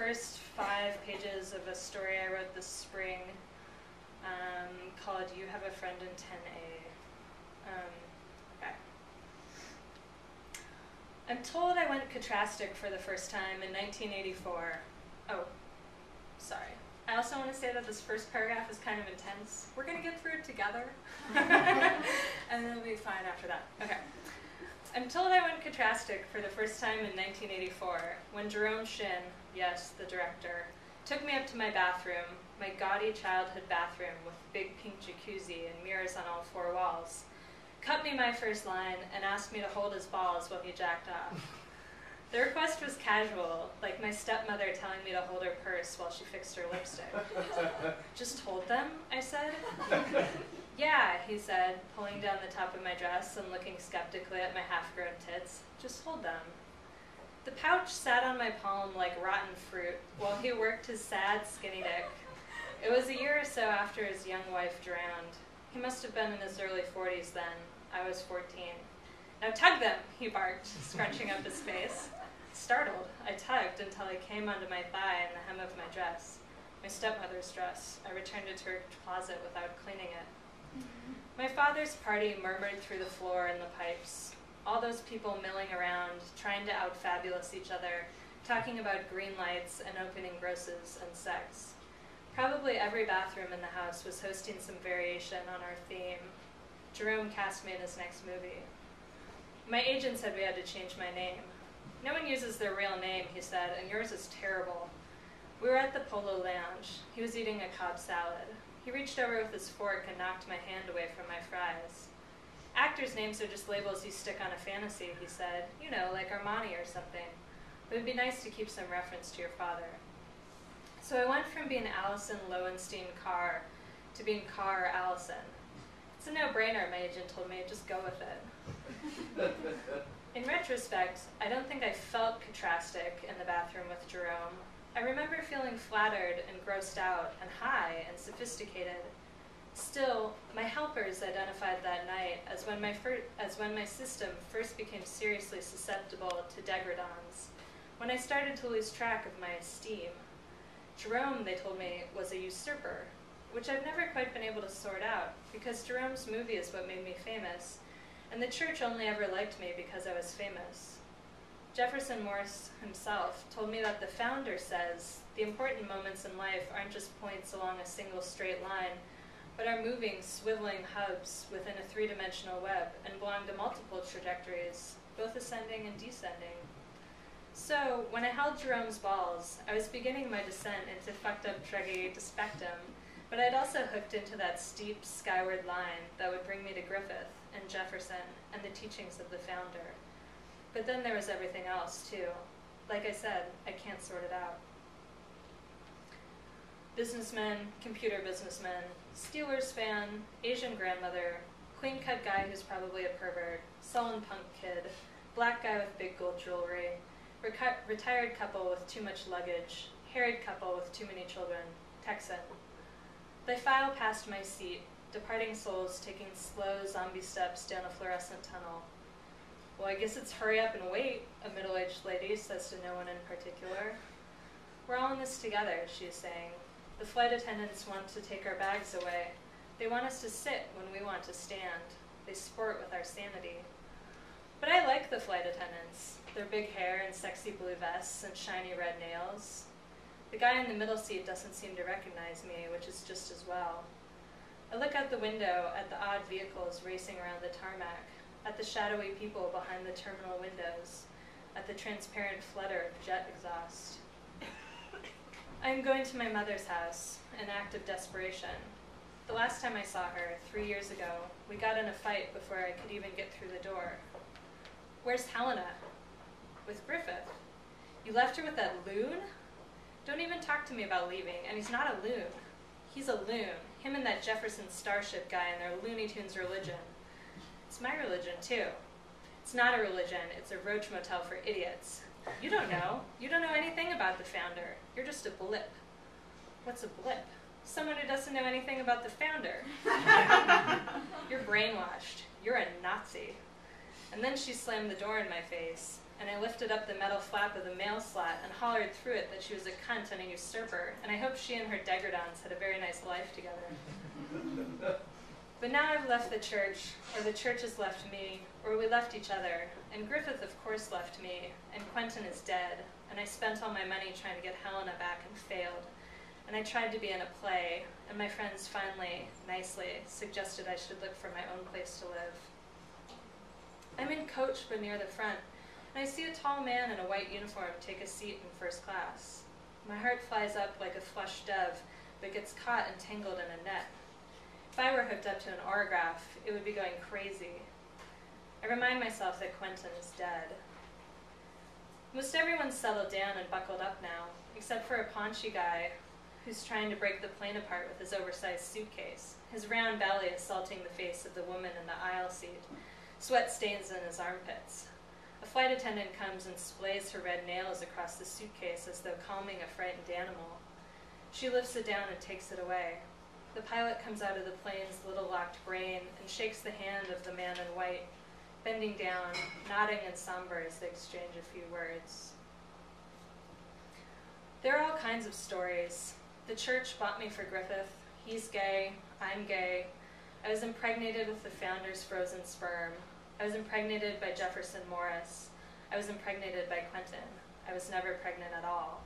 first five pages of a story I wrote this spring um, called You Have a Friend in 10A. Um, okay. I'm told I went catrastic for the first time in 1984. Oh, sorry. I also want to say that this first paragraph is kind of intense. We're going to get through it together, and then it'll be fine after that. Okay. I'm told I went catrastic for the first time in 1984 when Jerome Shin, yes, the director, took me up to my bathroom, my gaudy childhood bathroom with big pink jacuzzi and mirrors on all four walls, cut me my first line, and asked me to hold his balls while he jacked off. The request was casual, like my stepmother telling me to hold her purse while she fixed her lipstick. Just hold them, I said. yeah, he said, pulling down the top of my dress and looking skeptically at my half grown tits. Just hold them. The pouch sat on my palm like rotten fruit while he worked his sad, skinny dick. It was a year or so after his young wife drowned. He must have been in his early 40s then. I was 14. Now tug them, he barked, scrunching up his face. Startled, I tugged until I came onto my thigh and the hem of my dress. My stepmother's dress. I returned it to her closet without cleaning it. My father's party murmured through the floor and the pipes. All those people milling around, trying to outfabulous each other, talking about green lights and opening grosses and sex. Probably every bathroom in the house was hosting some variation on our theme. Jerome cast me in his next movie. My agent said we had to change my name. No one uses their real name, he said, and yours is terrible. We were at the Polo Lounge. He was eating a Cobb salad. He reached over with his fork and knocked my hand away from my fries. Actors' names are just labels you stick on a fantasy, he said. You know, like Armani or something. It would be nice to keep some reference to your father. So I went from being Allison Lowenstein Carr to being Carr Allison. It's a no-brainer, my agent told me. Just go with it. In retrospect, I don't think I felt catrastic in the bathroom with Jerome. I remember feeling flattered and grossed out and high and sophisticated. Still, my helpers identified that night as when my, as when my system first became seriously susceptible to degradons, when I started to lose track of my esteem. Jerome, they told me, was a usurper, which I've never quite been able to sort out, because Jerome's movie is what made me famous, and the church only ever liked me because I was famous. Jefferson Morse himself told me that the founder says the important moments in life aren't just points along a single straight line, but are moving, swiveling hubs within a three-dimensional web and belong to multiple trajectories, both ascending and descending. So, when I held Jerome's balls, I was beginning my descent into fucked up druggy dyspectum, but I'd also hooked into that steep skyward line that would bring me to Griffith and Jefferson and the teachings of the founder. But then there was everything else, too. Like I said, I can't sort it out. Businessman, computer businessman, Steelers fan, Asian grandmother, clean cut guy who's probably a pervert, sullen punk kid, black guy with big gold jewelry, retired couple with too much luggage, harried couple with too many children, Texan. They file past my seat, departing souls taking slow zombie steps down a fluorescent tunnel. Well, I guess it's hurry up and wait, a middle-aged lady says to no one in particular. We're all in this together, she is saying. The flight attendants want to take our bags away. They want us to sit when we want to stand. They sport with our sanity. But I like the flight attendants. Their big hair and sexy blue vests and shiny red nails. The guy in the middle seat doesn't seem to recognize me, which is just as well. I look out the window at the odd vehicles racing around the tarmac, at the shadowy people behind the terminal windows, at the transparent flutter of jet exhaust. I am going to my mother's house, an act of desperation. The last time I saw her, three years ago, we got in a fight before I could even get through the door. Where's Helena? With Griffith. You left her with that loon? Don't even talk to me about leaving, and he's not a loon. He's a loon. Him and that Jefferson Starship guy and their Looney Tunes religion. It's my religion, too. It's not a religion, it's a roach motel for idiots. You don't know. You don't know anything about the founder. You're just a blip. What's a blip? Someone who doesn't know anything about the founder. You're brainwashed. You're a Nazi. And then she slammed the door in my face. and I lifted up the metal flap of the mail slot and hollered through it that she was a cunt and a usurper, and I hope she and her degradants had a very nice life together. but now I've left the church, or the church has left me, or we left each other, and Griffith, of course, left me, and Quentin is dead, and I spent all my money trying to get Helena back and failed. And I tried to be in a play, and my friends finally, nicely, suggested I should look for my own place to live. I'm in coach but near the front, and I see a tall man in a white uniform take a seat in first class. My heart flies up like a flushed dove, but gets caught and tangled in a net. If I were hooked up to an orograph, it would be going crazy. I remind myself that Quentin is dead. Most everyone's settled down and buckled up now, except for a paunchy guy who's trying to break the plane apart with his oversized suitcase, his round belly assaulting the face of the woman in the aisle seat. Sweat stains in his armpits. A flight attendant comes and splays her red nails across the suitcase as though calming a frightened animal. She lifts it down and takes it away. The pilot comes out of the plane's little locked brain and shakes the hand of the man in white, bending down, nodding and somber as they exchange a few words. There are all kinds of stories. The church bought me for Griffith. He's gay. I'm gay. I was impregnated with the founder's frozen sperm. I was impregnated by Jefferson Morris. I was impregnated by Quentin. I was never pregnant at all.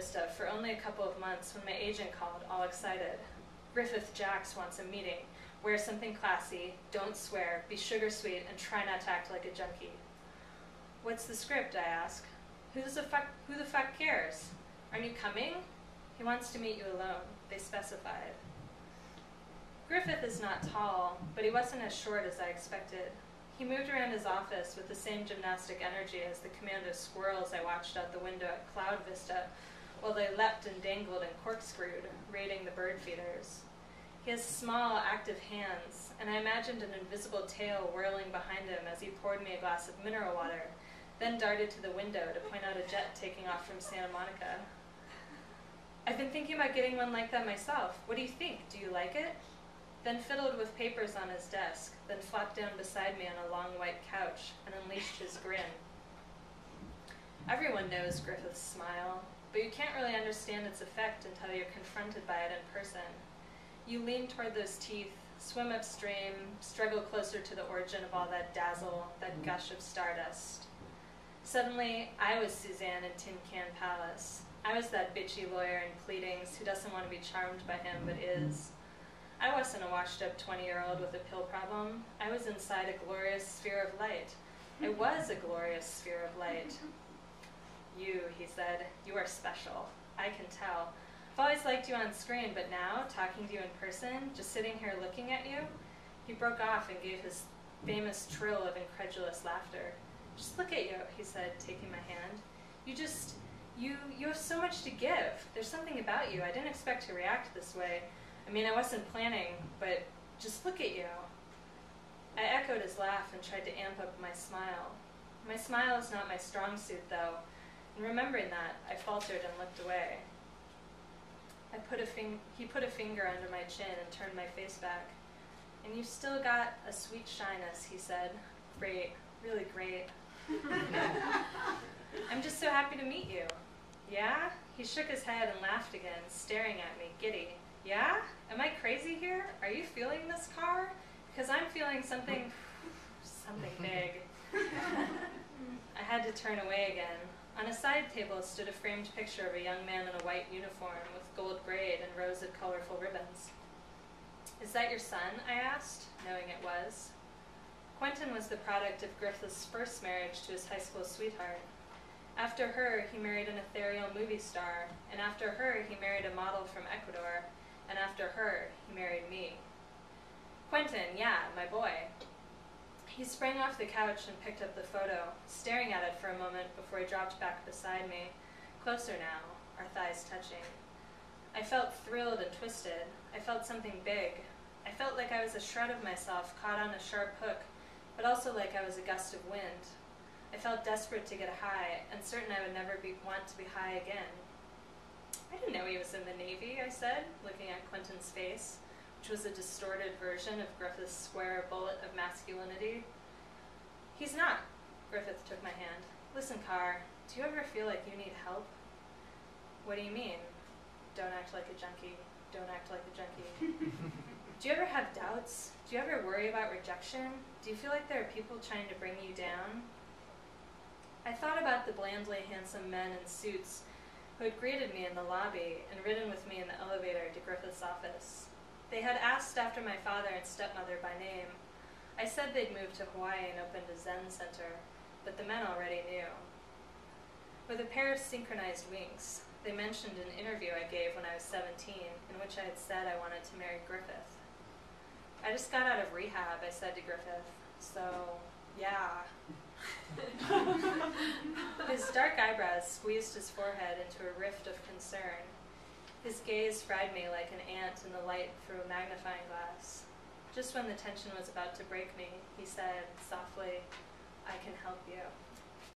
Of for only a couple of months when my agent called, all excited. Griffith Jacks wants a meeting. Wear something classy, don't swear, be sugar sweet, and try not to act like a junkie. What's the script, I ask. Who the fuck, who the fuck cares? Aren't you coming? He wants to meet you alone, they specified. Griffith is not tall, but he wasn't as short as I expected. He moved around his office with the same gymnastic energy as the commando squirrels I watched out the window at Cloud Vista, while they leapt and dangled and corkscrewed, raiding the bird feeders. He has small, active hands, and I imagined an invisible tail whirling behind him as he poured me a glass of mineral water, then darted to the window to point out a jet taking off from Santa Monica. I've been thinking about getting one like that myself. What do you think? Do you like it? then fiddled with papers on his desk, then flopped down beside me on a long white couch and unleashed his grin. Everyone knows Griffith's smile, but you can't really understand its effect until you're confronted by it in person. You lean toward those teeth, swim upstream, struggle closer to the origin of all that dazzle, that mm-hmm. gush of stardust. Suddenly, I was Suzanne in Tin Can Palace. I was that bitchy lawyer in pleadings who doesn't want to be charmed by him but mm-hmm. is. I wasn't a washed up 20 year old with a pill problem. I was inside a glorious sphere of light. I was a glorious sphere of light. You, he said, you are special. I can tell. I've always liked you on screen, but now, talking to you in person, just sitting here looking at you, he broke off and gave his famous trill of incredulous laughter. Just look at you, he said, taking my hand. You just, you, you have so much to give. There's something about you. I didn't expect to react this way. I mean, I wasn't planning, but just look at you. I echoed his laugh and tried to amp up my smile. My smile is not my strong suit, though, and remembering that, I faltered and looked away. I put a fing- he put a finger under my chin and turned my face back. And you've still got a sweet shyness, he said. Great, really great. I'm just so happy to meet you. Yeah? He shook his head and laughed again, staring at me, giddy. Yeah? Am I crazy here? Are you feeling this car? Because I'm feeling something, something big. I had to turn away again. On a side table stood a framed picture of a young man in a white uniform with gold braid and rows of colorful ribbons. Is that your son? I asked, knowing it was. Quentin was the product of Griffith's first marriage to his high school sweetheart. After her, he married an ethereal movie star, and after her, he married a model from Ecuador and after her, he married me. Quentin, yeah, my boy. He sprang off the couch and picked up the photo, staring at it for a moment before he dropped back beside me, closer now, our thighs touching. I felt thrilled and twisted. I felt something big. I felt like I was a shred of myself caught on a sharp hook, but also like I was a gust of wind. I felt desperate to get high, and certain I would never be, want to be high again. I didn't know he was in the Navy, I said, looking at Quentin's face, which was a distorted version of Griffith's square bullet of masculinity. He's not. Griffith took my hand. Listen, Carr, do you ever feel like you need help? What do you mean? Don't act like a junkie. Don't act like a junkie. do you ever have doubts? Do you ever worry about rejection? Do you feel like there are people trying to bring you down? I thought about the blandly handsome men in suits who had greeted me in the lobby and ridden with me in the elevator to Griffith's office. They had asked after my father and stepmother by name. I said they'd moved to Hawaii and opened a Zen center, but the men already knew. With a pair of synchronized winks, they mentioned an interview I gave when I was 17, in which I had said I wanted to marry Griffith. I just got out of rehab, I said to Griffith, so, yeah. his dark eyebrows squeezed his forehead into a rift of concern. His gaze fried me like an ant in the light through a magnifying glass. Just when the tension was about to break me, he said softly, I can help you.